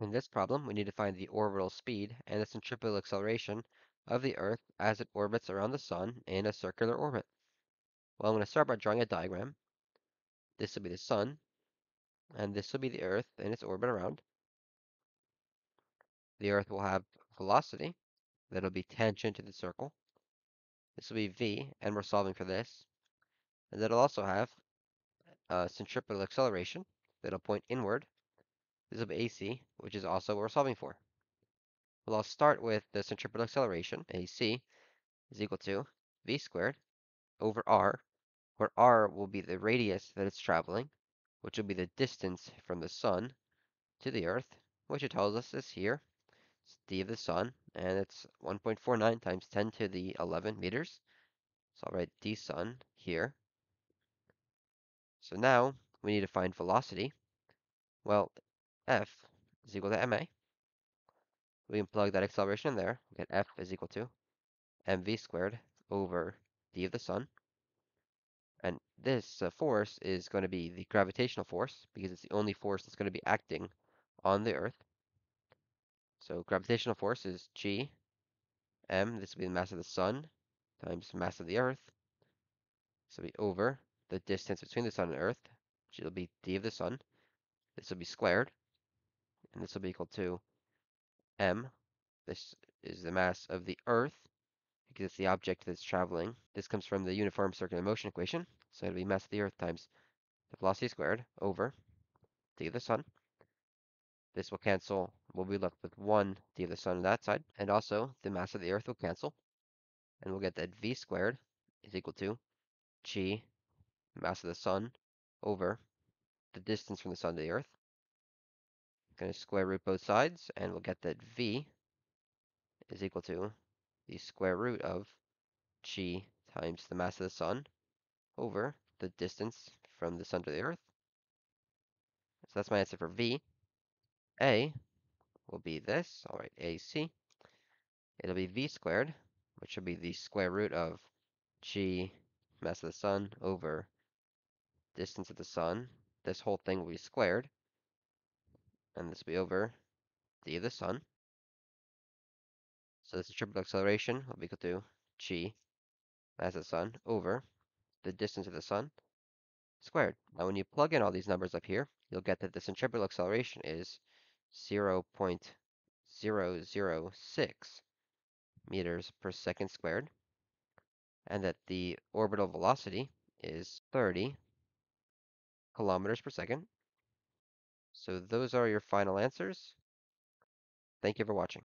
In this problem, we need to find the orbital speed and the centripetal acceleration of the Earth as it orbits around the Sun in a circular orbit. Well, I'm going to start by drawing a diagram. This will be the Sun, and this will be the Earth in its orbit around. The Earth will have velocity that'll be tangent to the circle. This will be v, and we're solving for this. And that'll also have uh, centripetal acceleration that'll point inward. Be ac, which is also what we're solving for. Well, I'll start with the centripetal acceleration, ac, is equal to v squared over r, where r will be the radius that it's traveling, which will be the distance from the sun to the earth, which it tells us is here. It's d of the sun, and it's 1.49 times 10 to the 11 meters. So I'll write d sun here. So now we need to find velocity. Well, F is equal to ma. We can plug that acceleration in there. We get F is equal to mv squared over d of the sun. And this uh, force is going to be the gravitational force because it's the only force that's going to be acting on the Earth. So gravitational force is g m, this will be the mass of the sun, times mass of the Earth. So be over the distance between the sun and Earth, which will be d of the sun. This will be squared, and this will be equal to m. This is the mass of the Earth, because it's the object that's traveling. This comes from the uniform circular motion equation, so it'll be mass of the Earth times the velocity squared over d of the sun. This will cancel. We'll be left with 1 d of the sun on that side. And also, the mass of the Earth will cancel. And we'll get that v squared is equal to g, mass of the sun, over the distance from the sun to the Earth. Going to square root both sides, and we'll get that v is equal to the square root of g times the mass of the sun over the distance from the sun to the Earth. So that's my answer for v. A will be this. All right, AC. It'll be V squared, which will be the square root of G mass of the sun over distance of the sun. This whole thing will be squared. And this will be over d of the sun. So this centripetal acceleration will be equal to G as the sun over the distance of the sun squared. Now when you plug in all these numbers up here, you'll get that the centripetal acceleration is 0.006 meters per second squared, and that the orbital velocity is 30 kilometers per second. So those are your final answers. Thank you for watching.